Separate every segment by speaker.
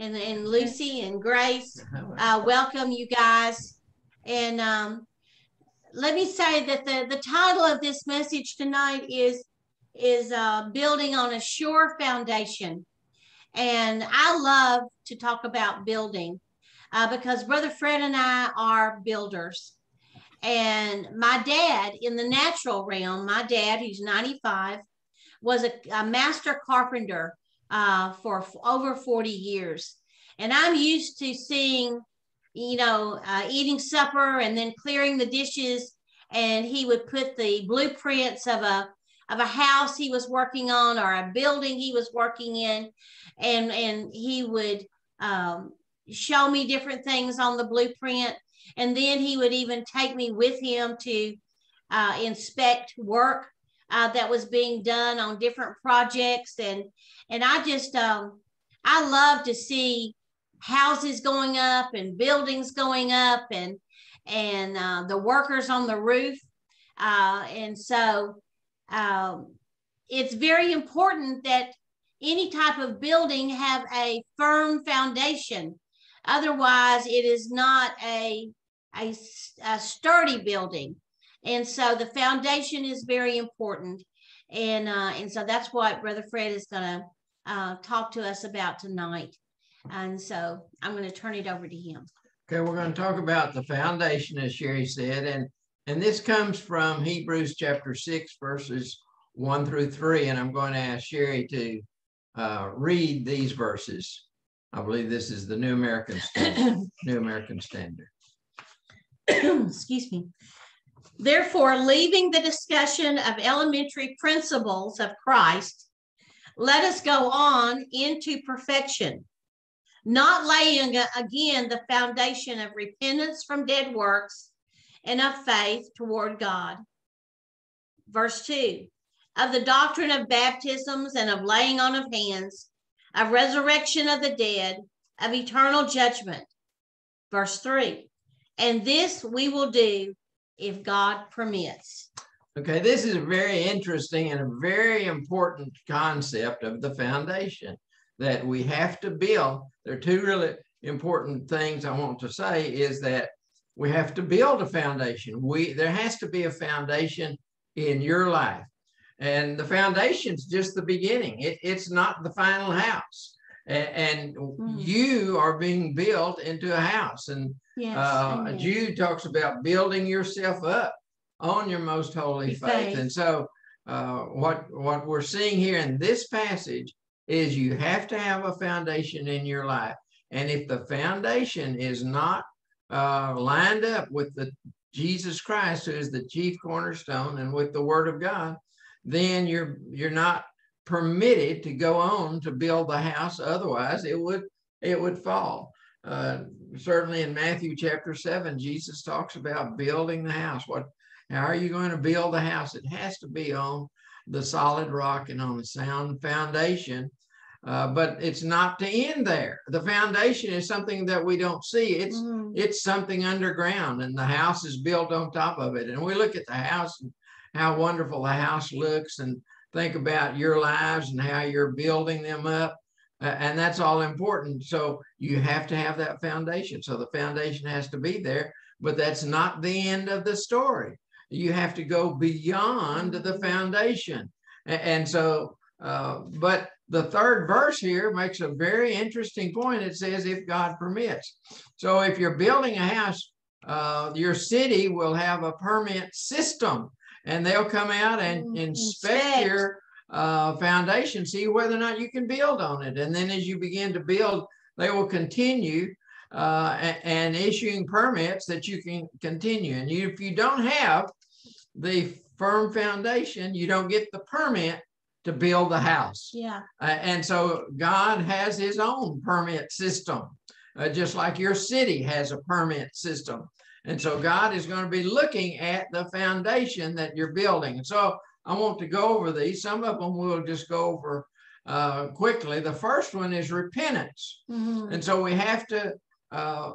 Speaker 1: and, and Lucy and Grace. Uh, welcome, you guys. And um, let me say that the, the title of this message tonight is is uh, building on a sure foundation. And I love to talk about building uh, because Brother Fred and I are builders. And my dad, in the natural realm, my dad, who's 95, was a, a master carpenter uh, for over 40 years. And I'm used to seeing, you know, uh, eating supper and then clearing the dishes. And he would put the blueprints of a of a house he was working on or a building he was working in, and and he would um, show me different things on the blueprint, and then he would even take me with him to uh, inspect work uh, that was being done on different projects, and and I just um, I love to see houses going up and buildings going up and and uh, the workers on the roof. Uh, and so um, it's very important that any type of building have a firm foundation. Otherwise, it is not a, a, a sturdy building. And so the foundation is very important. And, uh, and so that's what Brother Fred is going to uh, talk to us about tonight. And so I'm going to turn it over to him.
Speaker 2: Okay, we're going to talk about the foundation, as Sherry said, and and this comes from Hebrews chapter six, verses one through three. And I'm going to ask Sherry to uh, read these verses. I believe this is the New American Standard. New American Standard.
Speaker 1: Excuse me. Therefore, leaving the discussion of elementary principles of Christ, let us go on into perfection not laying again the foundation of repentance from dead works and of faith toward God. Verse 2 of the doctrine of baptisms and of laying on of hands, of resurrection of the dead, of eternal judgment. Verse 3 and this we will do if God permits.
Speaker 2: Okay, this is a very interesting and a very important concept of the foundation that we have to build. There are two really important things I want to say is that we have to build a foundation. We there has to be a foundation in your life. And the foundation's just the beginning. It, it's not the final house. And, and mm. you are being built into a house. And yes, uh, Jude talks about building yourself up on your most holy faith. faith. And so uh, what what we're seeing here in this passage is you have to have a foundation in your life. And if the foundation is not uh, lined up with the Jesus Christ, who is the chief cornerstone, and with the Word of God, then you're you're not permitted to go on to build the house. Otherwise, it would it would fall. Uh, certainly in Matthew chapter seven, Jesus talks about building the house. What? How are you going to build the house? It has to be on the solid rock and on a sound foundation. Uh, but it's not to end there. The foundation is something that we don't see. It's mm. it's something underground, and the house is built on top of it. And we look at the house and how wonderful the house looks, and think about your lives and how you're building them up. Uh, and that's all important. So you have to have that foundation. So the foundation has to be there, but that's not the end of the story. You have to go beyond the foundation. And, and so, uh, but the third verse here makes a very interesting point. It says, if God permits. So if you're building a house, uh, your city will have a permit system and they'll come out and mm, inspect, inspect. your uh, foundation, see whether or not you can build on it. And then as you begin to build, they will continue uh, and, and, issuing permits that you can continue. And you, if you don't have the firm foundation, you don't get the permit to build the house.
Speaker 1: Yeah.
Speaker 2: Uh, and so God has his own permit system, uh, just like your city has a permit system. And so God is going to be looking at the foundation that you're building. And so I want to go over these. Some of them we'll just go over uh, quickly. The first one is repentance. Mm-hmm. And so we have to uh,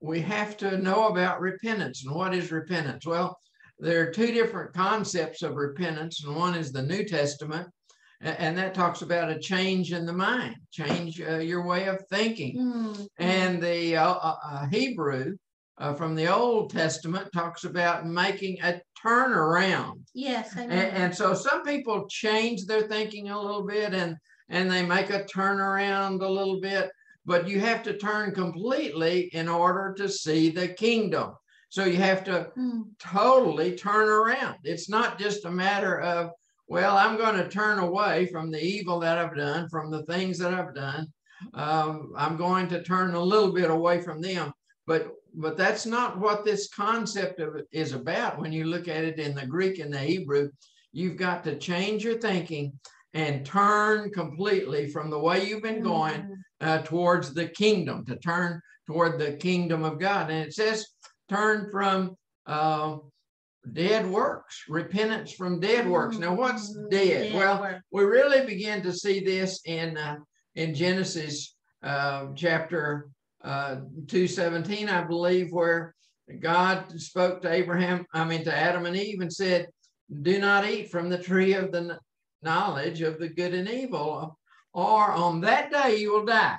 Speaker 2: we have to know about repentance. And what is repentance? Well, there are two different concepts of repentance, and one is the New Testament, and that talks about a change in the mind, change uh, your way of thinking. Mm-hmm. And the uh, uh, uh Hebrew uh, from the Old Testament talks about making a turnaround.
Speaker 1: Yes,
Speaker 2: and, and, so some people change their thinking a little bit and and they make a turnaround a little bit, but you have to turn completely in order to see the kingdom. So you have to mm. totally turn around. It's not just a matter of well, I'm going to turn away from the evil that I've done, from the things that I've done. Um, I'm going to turn a little bit away from them. But but that's not what this concept of it is about. When you look at it in the Greek and the Hebrew, you've got to change your thinking and turn completely from the way you've been going mm-hmm. uh, towards the kingdom, to turn toward the kingdom of God. And it says, turn from uh, dead works, repentance from dead works. Now, what's mm-hmm. dead? dead well, work. we really begin to see this in uh, in Genesis uh, chapter uh, 217, I believe, where God spoke to Abraham, I mean to Adam and Eve, and said, "Do not eat from the tree of the knowledge of the good and evil, or on that day you will die."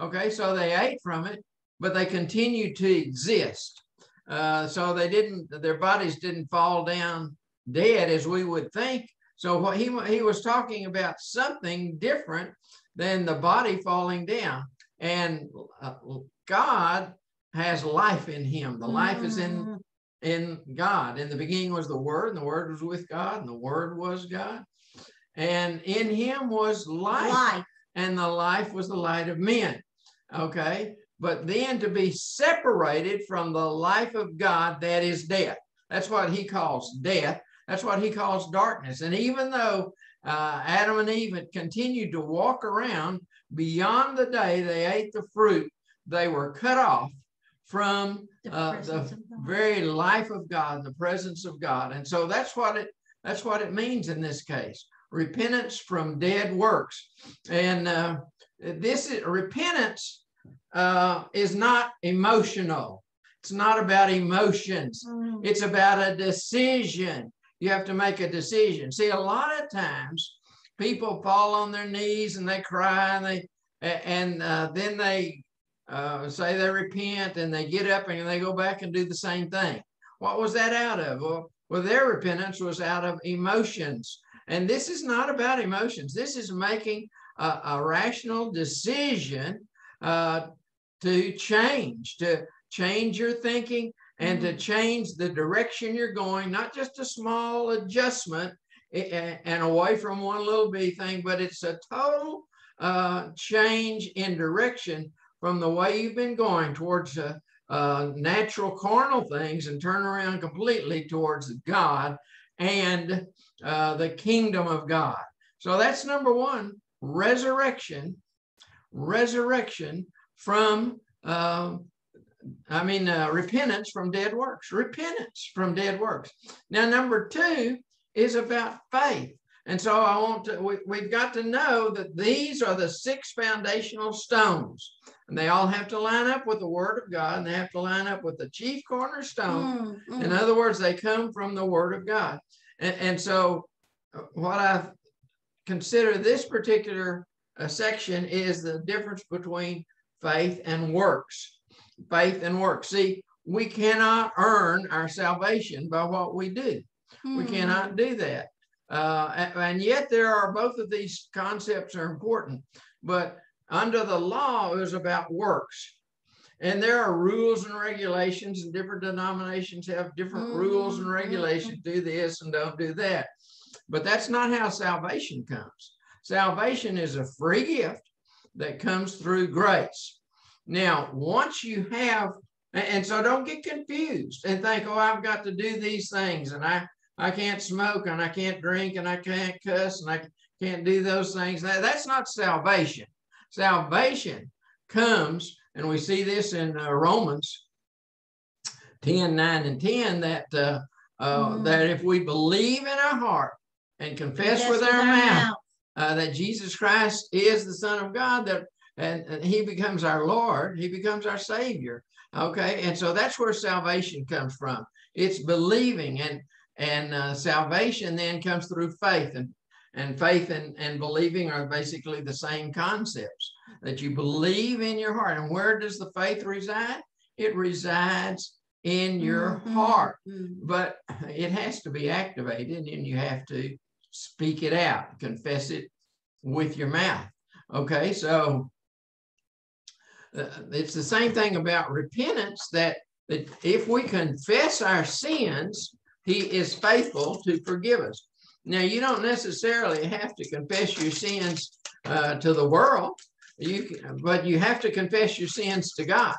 Speaker 2: Okay, so they ate from it, but they continued to exist. Uh, so they didn't, their bodies didn't fall down dead as we would think. So what he, he was talking about something different than the body falling down. And uh, God has life in him. The life is in mm. in God. In the beginning was the Word, and the Word was with God, and the Word was God. And in him was life, life. and the life was the light of men. Okay but then to be separated from the life of God, that is death. That's what he calls death. That's what he calls darkness. And even though uh, Adam and Eve had continued to walk around beyond the day they ate the fruit, they were cut off from uh, the very life of God, the presence of God. And so that's what it that's what it means in this case. Repentance from dead works. And uh, this is repentance uh, is not emotional. It's not about emotions. Mm. It's about a decision. You have to make a decision. See, a lot of times people fall on their knees and they cry and they and uh, then they uh, say they repent and they get up and they go back and do the same thing. What was that out of? Well, well, their repentance was out of emotions. And this is not about emotions. This is making a, a rational decision uh, to change, to change your thinking and mm-hmm. to change the direction you're going, not just a small adjustment and away from one little B thing, but it's a total uh, change in direction from the way you've been going towards uh, uh, natural carnal things and turn around completely towards God and uh, the kingdom of God. So that's number one resurrection, resurrection from, uh, I mean, uh, repentance from dead works, repentance from dead works. Now, number two is about faith. And so I want to, we, we've got to know that these are the six foundational stones. And they all have to line up with the word of God and they have to line up with the chief cornerstone. Mm, mm. In other words, they come from the word of God. And, and so uh, what I consider this particular uh, section is the difference between faith and works. Faith and works. See, we cannot earn our salvation by what we do. Hmm. We cannot do that. Uh, and yet, there are both of these concepts are important. But under the law, it was about works. And there are rules and regulations, and different denominations have different mm-hmm. rules and regulations do this and don't do that. But that's not how salvation comes. Salvation is a free gift that comes through grace. Now, once you have, and so don't get confused and think, oh, I've got to do these things and I, I can't smoke and I can't drink and I can't cuss and I can't do those things. That, that's not salvation. Salvation comes, and we see this in uh, Romans 10, 9, and 10, that, uh, uh, mm. that if we believe in our heart and confess with our, our mouth, mouth uh, that Jesus Christ is the Son of God, that and, and, he becomes our Lord, he becomes our Savior. Okay, and so that's where salvation comes from. It's believing, and and uh, salvation then comes through faith, and and faith and, and believing are basically the same concepts that you believe in your heart. And where does the faith reside? It resides in your mm-hmm. heart, mm-hmm. but it has to be activated and you have to speak it out, confess it with your mouth. Okay, so it's the same thing about repentance that, that if we confess our sins, he is faithful to forgive us. Now, you don't necessarily have to confess your sins uh, to the world, you can, but you have to confess your sins to God.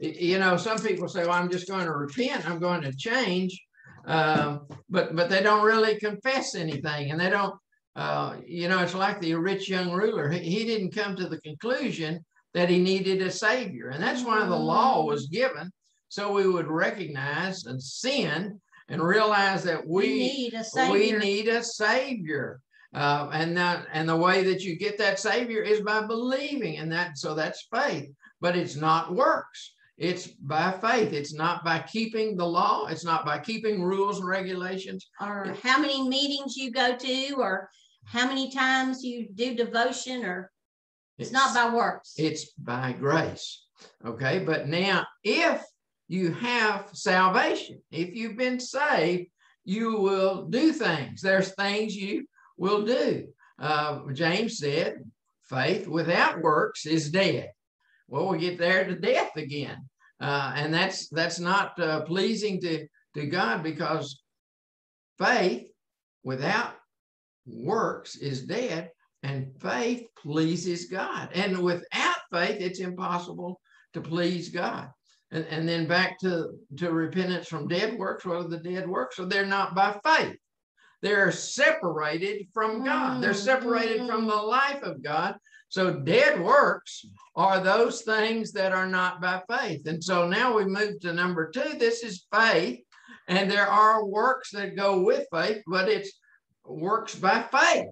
Speaker 2: You know, some people say, "Well, I'm just going to repent. I'm going to change," um, but but they don't really confess anything, and they don't. Uh, you know, it's like the rich young ruler. He, he didn't come to the conclusion that he needed a savior, and that's why the law was given, so we would recognize and sin and realize that we, we need a savior. We need a savior. Uh, and that and the way that you get that savior is by believing and that. So that's faith but it's not works. It's by faith. It's not by keeping the law. It's not by keeping rules and regulations.
Speaker 1: Or how many meetings you go to or how many times you do devotion or it's, it's not by works
Speaker 2: it's by grace okay but now if you have salvation. If you've been saved, you will do things. There's things you will do. Uh, James said, faith without works is dead. Well, we get there to death again. Uh, and that's that's not uh, pleasing to, to God because faith without works is dead and faith pleases God. And without faith, it's impossible to please God. And, and then back to, to repentance from dead works. What are the dead works? So they're not by faith. They're separated from God. They're mm-hmm. separated from the life of God. So dead works are those things that are not by faith. And so now we move to number two. This is faith. And there are works that go with faith, but it's works by faith.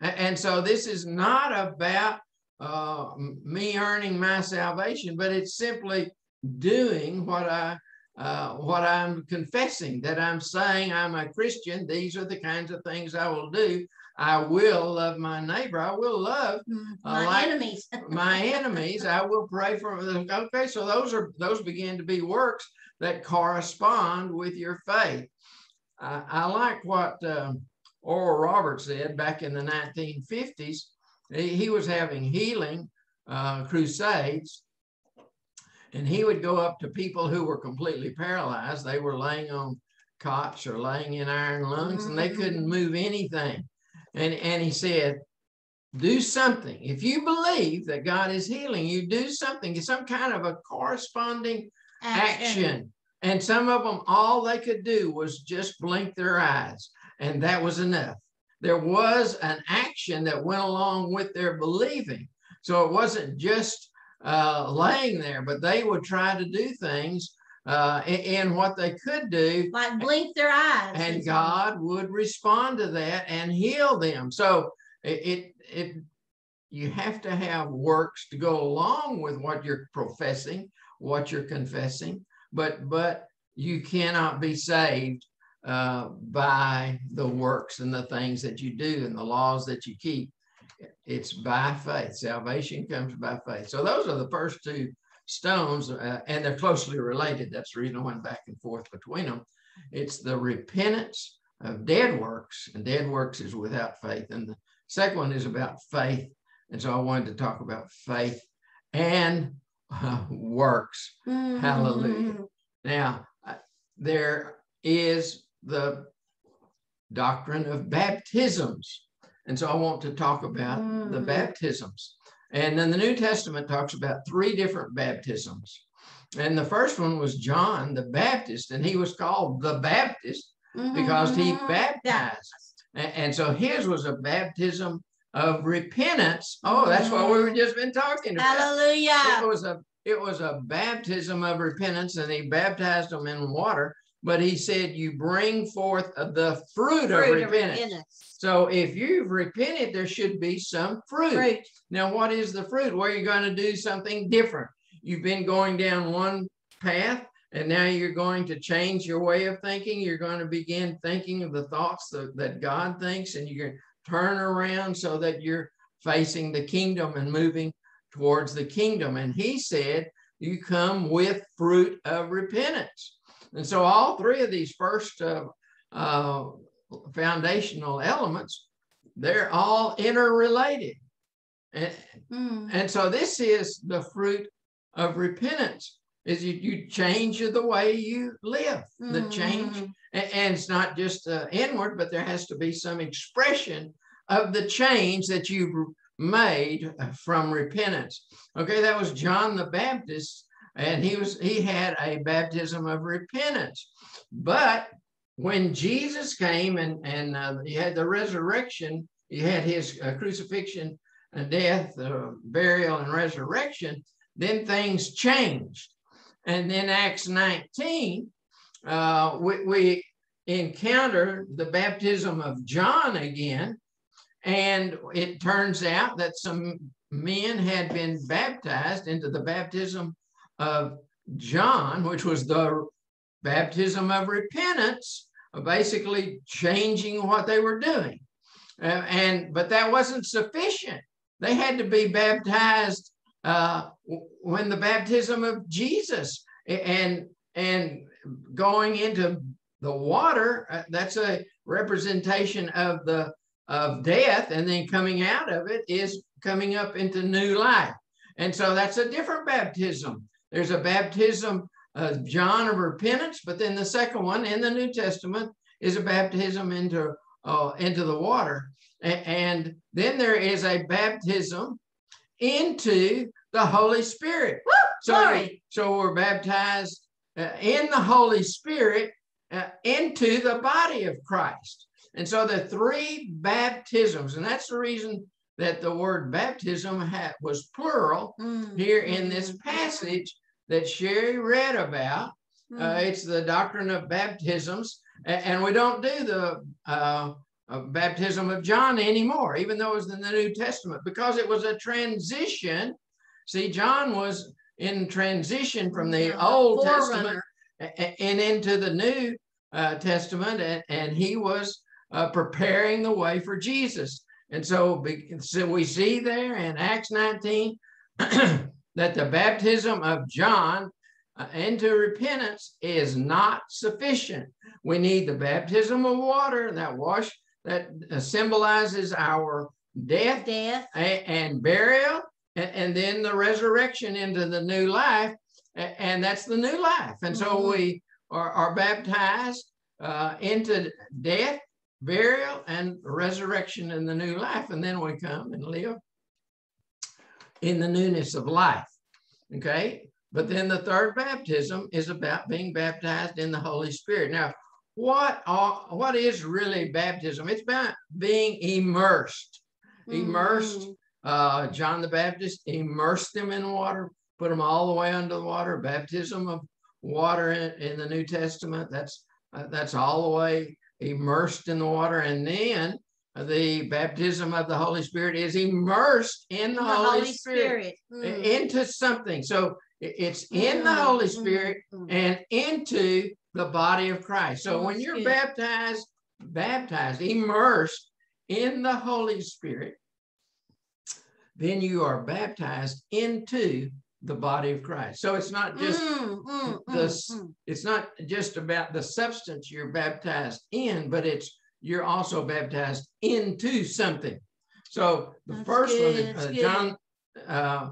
Speaker 2: And so this is not about uh, me earning my salvation, but it's simply doing what I uh, what I'm confessing, that I'm saying I'm a Christian. These are the kinds of things I will do. I will love my neighbor. I will love
Speaker 1: mm, uh, my like enemies.
Speaker 2: my enemies. I will pray for them. Okay, so those are those begin to be works that correspond with your faith. I, I like what uh, Oral Roberts said back in the 1950s. He, was having healing uh, crusades and he would go up to people who were completely paralyzed. They were laying on cots or laying in iron lungs and they couldn't mm-hmm. move anything. And, and he said, do something. If you believe that God is healing you, do something, some kind of a corresponding action. action. And some of them, all they could do was just blink their eyes, and that was enough. There was an action that went along with their believing. So it wasn't just uh, laying there, but they would try to do things uh, in, what they could do.
Speaker 1: Like blink their eyes.
Speaker 2: And God would respond to that and heal them. So it, it, it, you have to have works to go along with what you're professing, what you're confessing, but, but you cannot be saved uh, by the works and the things that you do and the laws that you keep. It's by faith. Salvation comes by faith. So those are the first two stones, uh, and they're closely related. That's the reason I went back and forth between them. It's the repentance of dead works, and dead works is without faith. And the second one is about faith. And so I wanted to talk about faith and uh, works. Mm-hmm. Hallelujah. Now, uh, there is the doctrine of baptisms. And so I want to talk about mm. the baptisms. And then the New Testament talks about three different baptisms. And the first one was John the Baptist, and he was called the Baptist because he mm-hmm. baptized. And, and so his was a baptism of repentance. Oh, that's what we were mm-hmm. just been talking about.
Speaker 1: Hallelujah.
Speaker 2: It was a it was a baptism of repentance, and he baptized them in water. But he said, "You bring forth the fruit, fruit of, repentance. of repentance." So if you've repented, there should be some fruit. fruit. Now, what is the fruit? Well, you're going to do something different. You've been going down one path, and now you're going to change your way of thinking. You're going to begin thinking of the thoughts that, that God thinks, and you're going to turn around so that you're facing the kingdom and moving towards the kingdom. And he said, you come with fruit of repentance. And so all three of these first uh, uh, foundational elements, they're all interrelated. And, mm. and so this is the fruit of repentance is you, you change the way you live mm. the change mm. and, and, it's not just uh, inward but there has to be some expression of the change that you've made from repentance okay that was john the baptist and he was he had a baptism of repentance. But when jesus came and and uh, he had the resurrection he had his uh, crucifixion and death uh, burial and resurrection then things changed. And then acts 19 uh, we, we encounter the baptism of john again. And it turns out that some men had been baptized into the baptism of John, which was the baptism of repentance, basically changing what they were doing. Uh, and but that wasn't sufficient. They had to be baptized uh, when the baptism of Jesus and and going into the water. Uh, that's a representation of the of death, and then coming out of it is coming up into new life. And so that's a different baptism. There's a baptism of John of repentance, but then the second one in the New Testament is a baptism into uh, into the water, and then there is a baptism into the Holy Spirit.
Speaker 1: Woo, so, sorry.
Speaker 2: so we're baptized uh, in the Holy Spirit uh, into the body of Christ. And so the three baptisms, and that's the reason that the word baptism had, was plural mm. here in this passage that Sherry read about. Mm-hmm. Uh, it's the doctrine of baptisms, and, we don't do the uh, uh, baptism of John anymore, even though it was in the New Testament, because it was a transition. See, John was in transition from the yeah, Old Testament and into the New uh, Testament, and, and he was uh, preparing the way for Jesus. And so, so we see there in Acts 19 that the baptism of John uh, into repentance is not sufficient. We need the baptism of water that wash that uh, symbolizes our death,
Speaker 1: death.
Speaker 2: and burial, and, and, then the resurrection into the new life, and that's the new life. And so mm-hmm. we are, are baptized uh, into death, burial, and resurrection in the new life, and then we come and live in the newness of life. Okay. But then the third baptism is about being baptized in the Holy Spirit. Now, what are, what is really baptism? It's about being immersed. Immersed. Mm. Uh, John the Baptist immersed them in water, put them all the way under the water. Baptism of water in, in the New Testament. That's uh, that's all the way immersed in the water, and then the baptism of the Holy Spirit is immersed in the, the Holy, Holy, Spirit, Spirit. Mm. into something. So it's in mm. the Holy mm-hmm. Spirit mm. and into the body of Christ. So when you're baptized, baptized, immersed in the Holy Spirit, then you are baptized into the body of Christ. So it's not just mm, mm, the mm, it's not just about the substance you're baptized in, but it's you're also baptized into something. So the That's first good. one, uh, John, uh,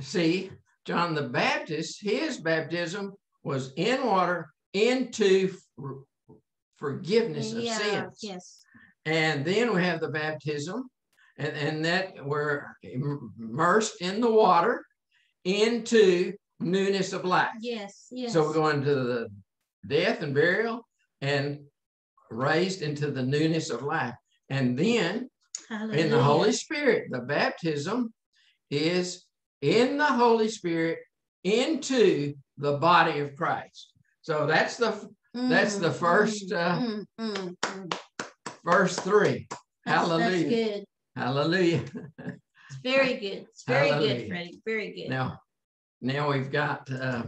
Speaker 2: see, John the Baptist, his baptism was in water into forgiveness of yeah, sins.
Speaker 1: Yes.
Speaker 2: And then we have the baptism, and, and that we're immersed in the water into newness of life.
Speaker 1: Yes, yes.
Speaker 2: So we're going to the death and burial and raised into the newness of life. And then Hallelujah. in the Holy Spirit, the baptism is in the Holy Spirit into the body of Christ. So that's the mm, that's the first mm, uh, mm, mm, mm. first three. Hallelujah. That's good. Hallelujah.
Speaker 1: Very good. Very Hallelujah. good, Freddie. Very good.
Speaker 2: Now, now we've got uh,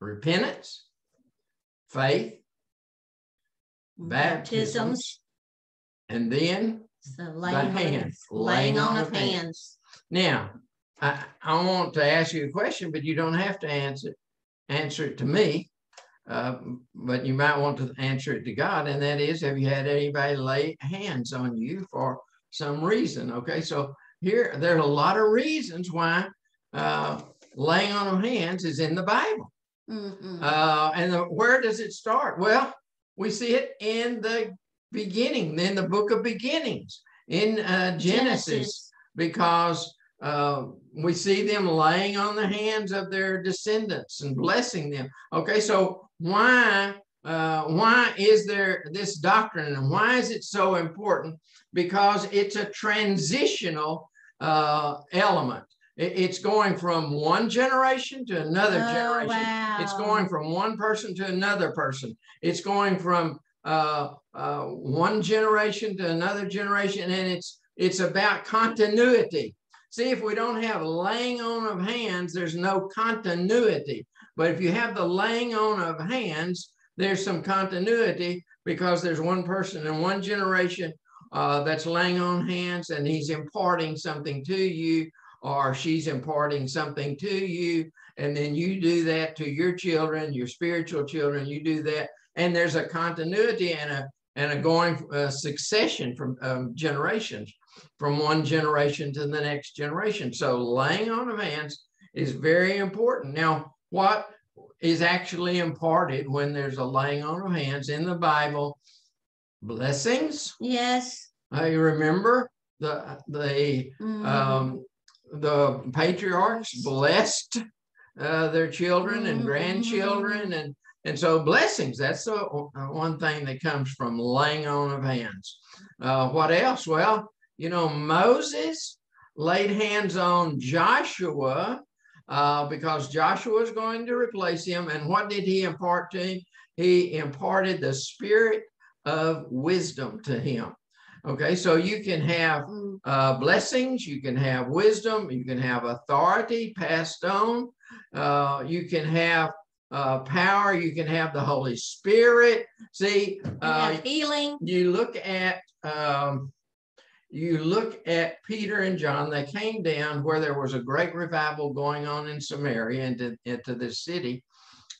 Speaker 2: repentance, faith, baptisms, and then
Speaker 1: So laying, hands, laying, on, of hands. hands.
Speaker 2: Now, I, I want to ask you a question, but you don't have to answer answer it to me. Uh, but you might want to answer it to God, and that is, have you had anybody lay hands on you for some reason? Okay, so here there are a lot of reasons why uh, laying on of hands is in the Bible. Mm-hmm. Uh, and the, where does it start? Well, we see it in the beginning, in the book of beginnings, in uh, Genesis, Genesis, because uh, we see them laying on the hands of their descendants and blessing them. Okay, so why uh, why is there this doctrine and why is it so important? Because it's a transitional uh, element. it's going from one generation to another oh, generation. Wow. It's going from one person to another person. It's going from uh, uh, one generation to another generation, and it's it's about continuity. See, if we don't have laying on of hands, there's no continuity. But if you have the laying on of hands, there's some continuity because there's one person in one generation uh, that's laying on hands and he's imparting something to you or she's imparting something to you. And then you do that to your children, your spiritual children, you do that. And there's a continuity and a, and a going uh, succession from um, generations from one generation to the next generation. So laying on of hands is very important. Now, what is actually imparted when there's a laying on of hands in the Bible? Blessings.
Speaker 1: Yes.
Speaker 2: I remember the the mm. um, the patriarchs blessed uh, their children and mm-hmm. grandchildren and and so blessings that's the one thing that comes from laying on of hands uh, what else well you know, Moses laid hands on Joshua uh, because Joshua is going to replace him. And what did he impart to him? He imparted the spirit of wisdom to him. Okay, so you can have uh, blessings, you can have wisdom, you can have authority passed on, uh, you can have uh, power, you can have the Holy Spirit. See,
Speaker 1: uh, healing.
Speaker 2: You look at um, you look at Peter and John, they came down where there was a great revival going on in Samaria into, into this city.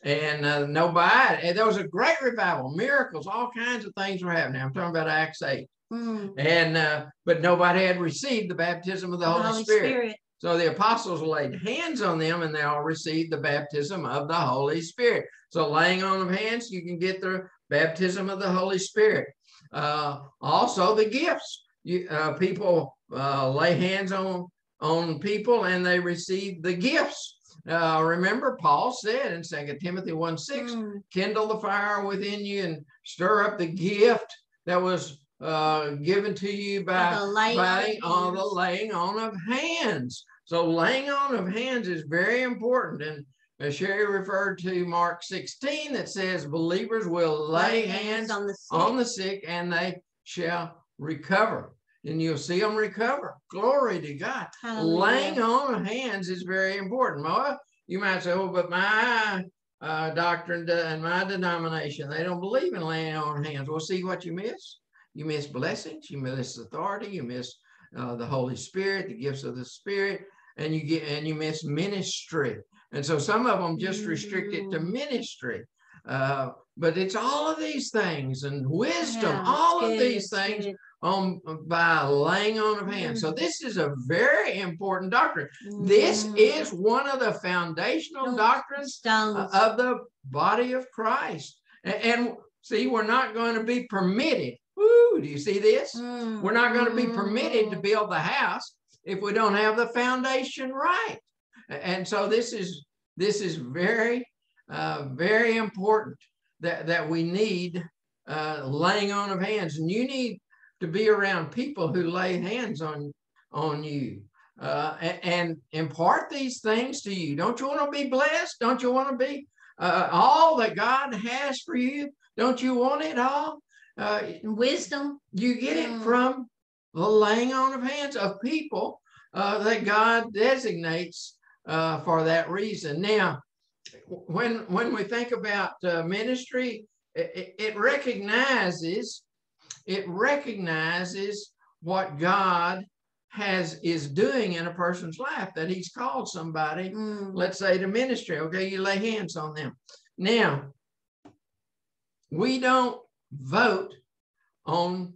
Speaker 2: And uh, nobody, and there was a great revival, miracles, all kinds of things were happening. I'm talking about Acts 8. Mm. And, uh, but nobody had received the baptism of the, the Holy, Holy Spirit. Spirit. So the apostles laid hands on them and they all received the baptism of the Holy Spirit. So laying on of hands, you can get the baptism of the Holy Spirit. Uh, also the gifts you, uh, people uh, lay hands on on people and they receive the gifts. Uh, remember, Paul said in Second Timothy 1 6, mm. kindle the fire within you and stir up the gift that was uh, given to you by, the laying, by on the laying on of hands. So, laying on of hands is very important. And as Sherry referred to Mark 16, that says believers will lay, lay hands, hands on, the on the sick and they shall recover and you'll see them recover. Glory to God. Hallelujah. Laying on of hands is very important. Well, you might say, oh, but my uh, doctrine and my denomination, they don't believe in laying on hands. Well, see what you miss? You miss blessings, you miss authority, you miss uh, the Holy Spirit, the gifts of the Spirit, and you get and you miss ministry. And so some of them just restrict it to mm. ministry. Uh, but it's all of these things and wisdom, yeah, all good, of these things. On by laying on of hands. So this is a very important doctrine. Mm. This is one of the foundational doctrines of the body of Christ. And, see, we're not going to be permitted. Woo, do you see this? Mm. We're not going to be permitted to mm. build the house if we don't have the foundation right. And so this is this is very uh, very important that, that we need uh, laying on of hands. And you need to be around people who lay hands on, on you uh, and, impart these things to you. Don't you want to be blessed? Don't you want to be uh, all that God has for you? Don't you want it all?
Speaker 1: Uh, Wisdom.
Speaker 2: You get it mm. from the laying on of hands of people uh, that God designates for that reason. Now, when when we think about uh, ministry, it, it, recognizes it recognizes what God has is doing in a person's life that he's called somebody
Speaker 1: Mm.
Speaker 2: let's say to ministry. Okay you lay hands on them. Now we don't vote on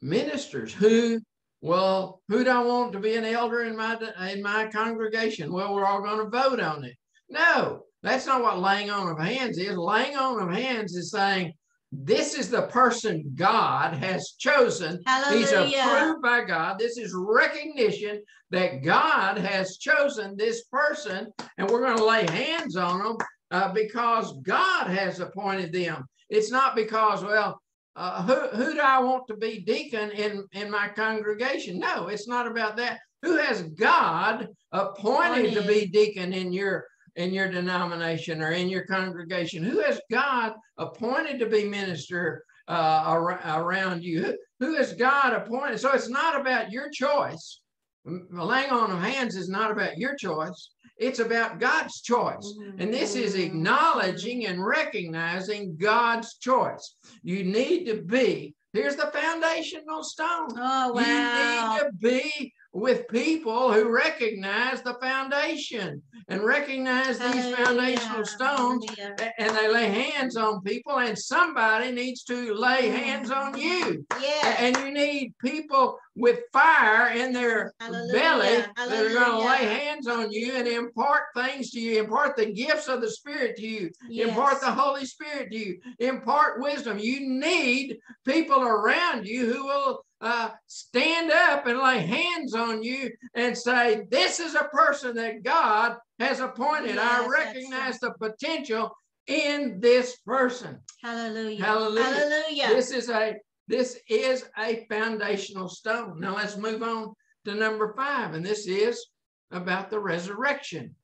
Speaker 2: ministers who well who do i want to be an elder in my in my congregation? Well we're all going to vote on it. No that's not what laying on of hands is. Laying on of hands is saying this is the person god has chosen
Speaker 1: Hallelujah.
Speaker 2: He's approved by God. This is recognition that God has chosen this person, and we're going to lay hands on them uh, because God has appointed them. It's not because, well, uh, who, who do I want to be deacon in, in my congregation? No, it's not about that. Who has God appointed to be deacon in your in your denomination or in your congregation? Who has God appointed to be minister uh, ar- around you? Who, who has God appointed? So it's not about your choice. Laying on of hands is not about your choice. It's about God's choice. And this is acknowledging and recognizing God's choice. You need to be, here's the foundational stone.
Speaker 1: Oh, wow.
Speaker 2: You need to be with people who recognize the foundation and recognize these
Speaker 1: Hallelujah.
Speaker 2: foundational stones
Speaker 1: Hallelujah.
Speaker 2: and they lay hands on people and somebody needs to lay mm. hands on you
Speaker 1: Yes.
Speaker 2: and you need people with fire in their
Speaker 1: Hallelujah.
Speaker 2: belly that are going to lay hands on you and impart things to you impart the gifts of the spirit to you impart the holy spirit to you impart wisdom you need people around you who will uh, stand up and lay hands on you and say, This is a person that God has appointed.
Speaker 1: Yes,
Speaker 2: I recognize the potential in this person.
Speaker 1: Hallelujah.
Speaker 2: Hallelujah.
Speaker 1: Hallelujah.
Speaker 2: This is a this is a foundational stone. Now let's move on to number five, and this is about the resurrection.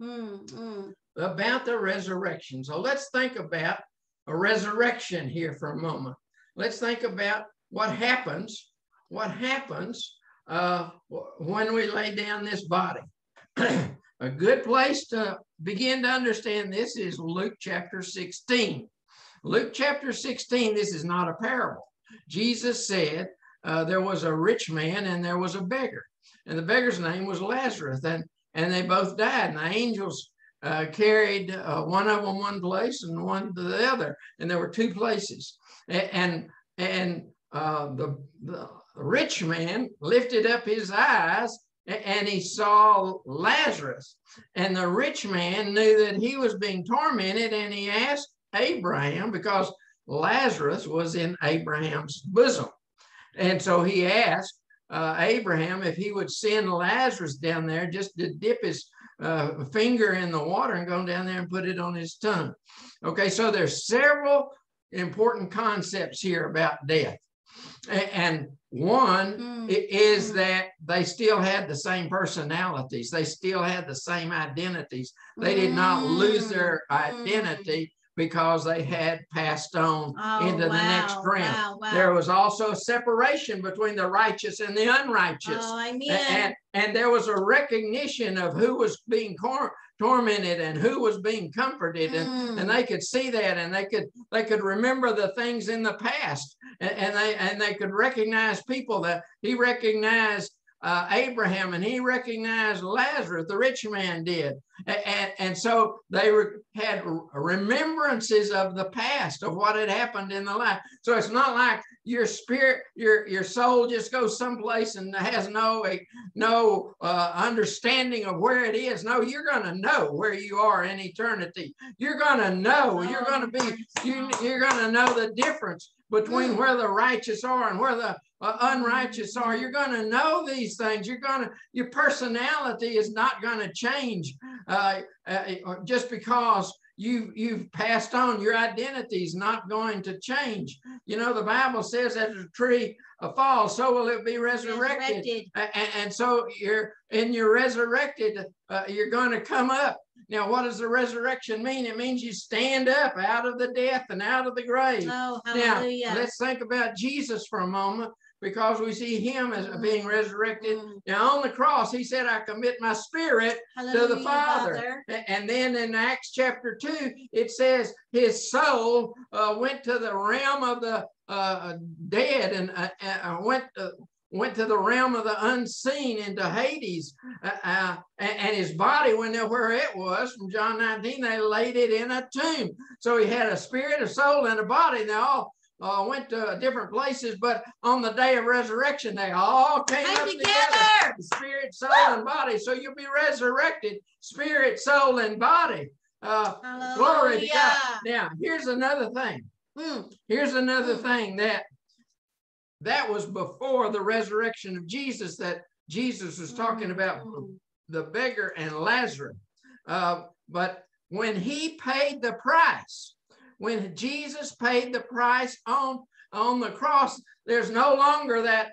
Speaker 1: Mm, mm.
Speaker 2: About the resurrection. So let's think about a resurrection here for a moment. Let's think about what happens, what happens uh, when we lay down this body. a good place to begin to understand this is Luke chapter 16. Luke chapter 16, this is not a parable. Jesus said uh, there was a rich man and there was a beggar, and the beggar's name was Lazarus, and, and they both died, and the angels uh, carried uh, one of them one place and one to the other, and there were two places. A- And and uh, the, the rich man lifted up his eyes and he saw Lazarus, and the rich man knew that he was being tormented, and he asked Abraham because Lazarus was in Abraham's bosom, and so he asked uh, Abraham if he would send Lazarus down there just to dip his uh, finger in the water and go down there and put it on his tongue. Okay, so there's several important concepts here about death. And one
Speaker 1: Mm,
Speaker 2: i- is that they still had the same personalities, they still had the same identities. They did not lose their
Speaker 1: Mm, mm.
Speaker 2: identity because they had passed on
Speaker 1: Oh,
Speaker 2: into the next realm.
Speaker 1: Wow, wow.
Speaker 2: There was also a separation between the righteous and the unrighteous.
Speaker 1: Oh.
Speaker 2: And, and there was a recognition of who was being tormented and who was being comforted. And,
Speaker 1: Mm.
Speaker 2: and they could see that and they could they could remember the things in the past and, and they and they could recognize people that he recognized uh, Abraham and he recognized Lazarus, the rich man did. And, and so they re- had remembrances of the past of what had happened in the life. So it's not like your spirit, your your soul just goes someplace and has no no uh, understanding of where it is. No, you're going to know where you are in eternity. You're going to know. You're going to be. You, you're going to know the difference between where the righteous are and where the unrighteous are. You're going to know these things. You're going to. Your personality is not going to change uh, uh, just because you you've passed on. Your identity is not going to change. You know the Bible says, "As a tree falls, so will it be resurrected."
Speaker 1: Resurrected.
Speaker 2: A- a- and, so you're and you're resurrected uh, you're going to come up now what does the resurrection mean it means you stand up out of the death and out of the grave
Speaker 1: Oh,
Speaker 2: now
Speaker 1: hallelujah.
Speaker 2: let's think about jesus for a moment because we see him as being resurrected
Speaker 1: Mm.
Speaker 2: now on the cross he said i commit my spirit
Speaker 1: Hallelujah, to the
Speaker 2: Father. A- And then in Acts chapter 2, it says his soul uh, went to the realm of the uh, dead and uh, uh, went went to the realm of the unseen into Hades, uh, uh, and, and, his body went there where it was. From John 19, they laid it in a tomb. So he had a spirit, a soul, and a body. They all uh, went to different places, but on the day of resurrection, they all came together. together. Spirit, soul, and body. So you'll be resurrected, spirit, soul, and body. Uh, glory to God. Now, here's another thing. Hmm. Here's another hmm. thing that that was before the resurrection of Jesus that Jesus was talking about mm-hmm. the beggar and Lazarus. Uh, but when he paid the price, when Jesus paid the price on, on the cross, there's no longer that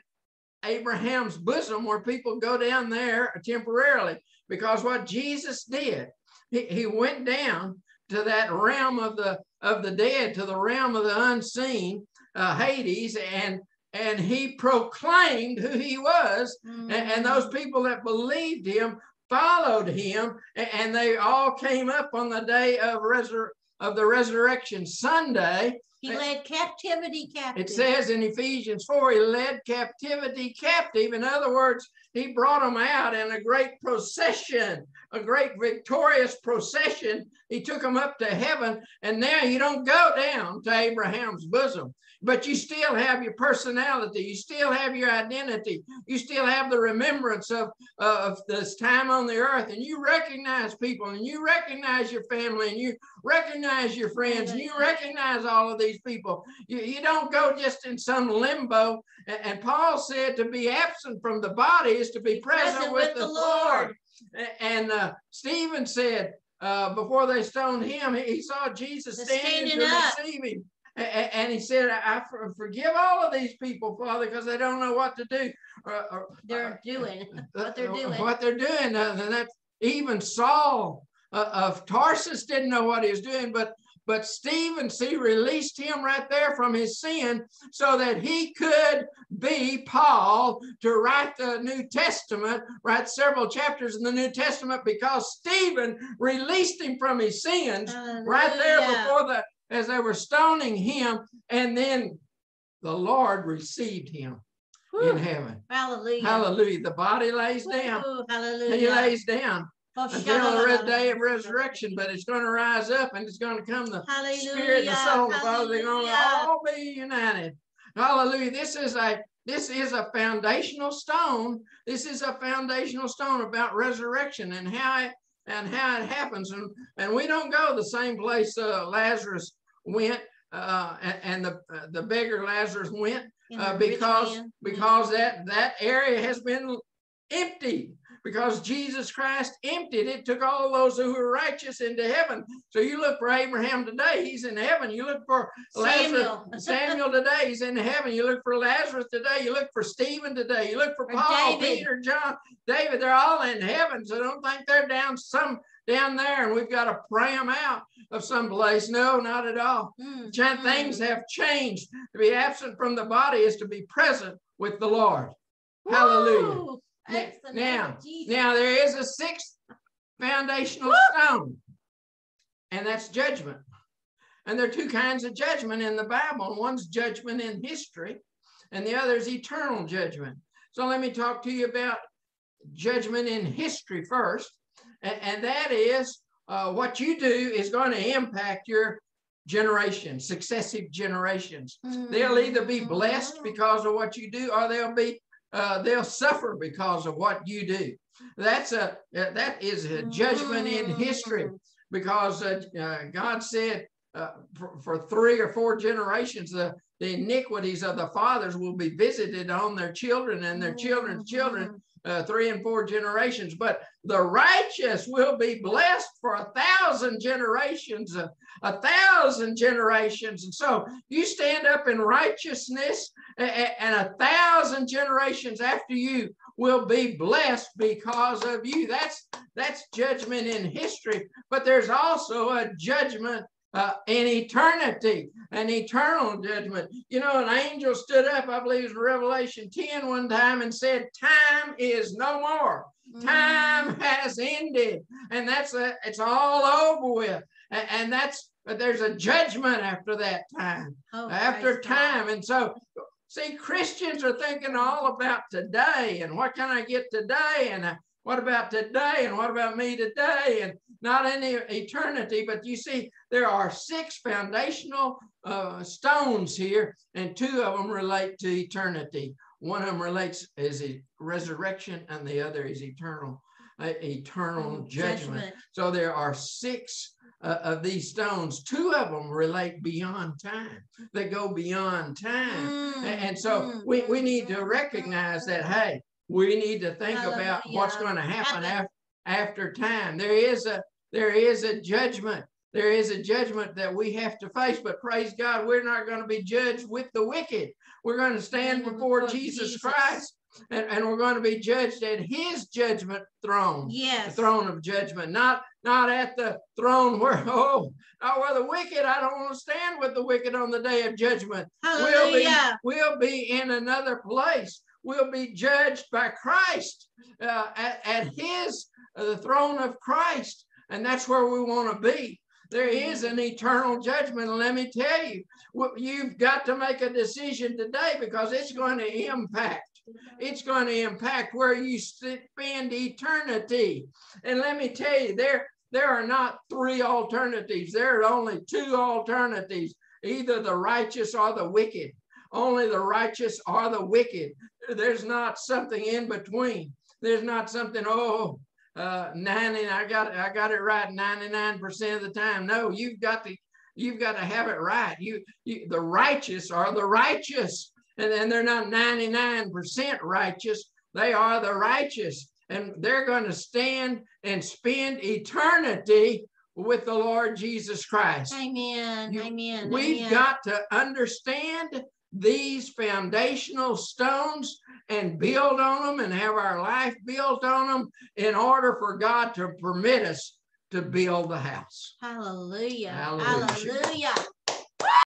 Speaker 2: Abraham's bosom where people go down there temporarily because what Jesus did, he, he went down to that realm of the of the dead, to the realm of the unseen, uh, Hades, and and he proclaimed who he was. Mm-hmm. And, and, those people that believed him followed him, and, and they all came up on the day of resur- of the resurrection Sunday.
Speaker 1: He led captivity captive.
Speaker 2: It says in Ephesians 4, he led captivity captive. In other words, he brought them out in a great procession, a great victorious procession. He took them up to heaven, and now you don't go down to Abraham's bosom but you still have your personality. You still have your identity. You still have the remembrance of, uh, of this time on the earth. And you recognize people and you recognize your family and you recognize your friends and you recognize all of these people. You, you don't go just in some limbo. And, and Paul said to be absent from the body is to be present, present with, with, the, the Lord. Lord. And uh, Stephen said, uh, before they stoned him, he, saw Jesus standing, standing to up. receive him. And he said, I forgive all of these people, Father, because they don't know what to do.
Speaker 1: they're doing what they're doing.
Speaker 2: What they're doing. And that even Saul uh, of Tarsus didn't know what he was doing, but but Stephen, see, released him right there from his sin so that he could be Paul to write the New Testament, write several chapters in the New Testament because Stephen released him from his sins Hallelujah. right there before the as they were stoning him, and then the Lord received him in heaven.
Speaker 1: Hallelujah.
Speaker 2: Hallelujah. The body lays down. Hallelujah. He lays down until the red day of resurrection, but it's going to rise up and it's going to come the Hallelujah. spirit and the soul the body. They're going to all be united. Hallelujah. This is a this is a foundational stone. This is a foundational stone about resurrection and how it and how it happens. And, and we don't go the same place uh, Lazarus went uh, and, and, the uh, the beggar Lazarus went uh, because because that that area has been empty because Jesus Christ emptied it, took all those who were righteous into heaven. So you look for Abraham today, he's in heaven. You look for Samuel. Lazarus, Samuel today, he's in heaven. You look for Lazarus today, you look for Stephen today, you look for Paul, David. Peter, John, David, they're all in heaven. So don't think they're down some down there and we've got to pray them out of some place. No, not at all. Mm, Things have changed. To be absent from the body is to be present with the Lord. Hallelujah. Now, now there is a sixth foundational stone, and that's judgment. And there are two kinds of judgment in the Bible. One's judgment in history, and the other is eternal judgment. So let me talk to you about judgment in history first and, and that is uh, what you do is going to impact your generation, successive generations. Mm-hmm. They'll either be blessed because of what you do, or they'll be uh, they'll suffer because of what you do. That's a that is a judgment in history mm-hmm. because uh, uh, God said uh, for, for, three or four generations the the iniquities of the fathers will be visited on their children and their children's children mm-hmm uh, three and four generations, but the righteous will be blessed for a thousand generations, uh, a thousand generations. And so you stand up in righteousness, and, and a thousand generations after you will be blessed because of you. That's that's judgment in history, but there's also a judgment uh, in eternity, an eternal judgment. You know, an angel stood up, I believe it was Revelation 10 one time, and said, Time is no more. Time mm. has ended. And that's a, it's all over with. And, and that's but there's a judgment after that time,
Speaker 1: Oh,
Speaker 2: after
Speaker 1: praise God.
Speaker 2: time. And so, see, Christians are thinking all about today and what can I get today? And uh, what about today? And what about me today? And not any eternity, but you see, there are six foundational uh, stones here, and two of them relate to eternity. One of them relates is a resurrection, and the other is eternal, uh, eternal
Speaker 1: Mm,
Speaker 2: judgment. So there are six uh, of these stones. Two of them relate beyond time. They go beyond time.
Speaker 1: Mm,
Speaker 2: A- And so
Speaker 1: mm,
Speaker 2: we, we
Speaker 1: mm,
Speaker 2: need to recognize that, hey, we need to think about what's going to happen after, after time. There is a there is a judgment. There is a judgment that we have to face, but praise God, we're not going to be judged with the wicked. We're going to stand before
Speaker 1: before
Speaker 2: Jesus,
Speaker 1: Jesus.
Speaker 2: Christ and, and we're going to be judged at his judgment throne the throne of judgment, not not at the throne where oh, not where the wicked. I don't want to stand with the wicked on the day of judgment. We'll be we'll be in another place. We'll be judged by Christ uh, at, at His uh, the throne of Christ, and that's where we want to be. There is an eternal judgment, let me tell you, you've got to make a decision today because it's going to impact it's going to impact where you spend eternity. And let me tell you, there, there are not three alternatives. There are only two alternatives, either the righteous or the wicked. Only the righteous or the wicked. There's not something in between. There's not something, oh, uh, 90, I got it, I got it right 99% of the time. No, you've got to, you've got to have it right. You, you the righteous are the righteous and then they're not 99% righteous. They are the righteous, and they're going to stand and spend eternity with the Lord Jesus Christ.
Speaker 1: Amen.
Speaker 2: You-
Speaker 1: Amen.
Speaker 2: We've
Speaker 1: amen.
Speaker 2: got to understand these foundational stones and build on them and have our life built on them in order for God to permit us to build the house.
Speaker 1: Hallelujah.
Speaker 2: Hallelujah.
Speaker 1: Hallelujah.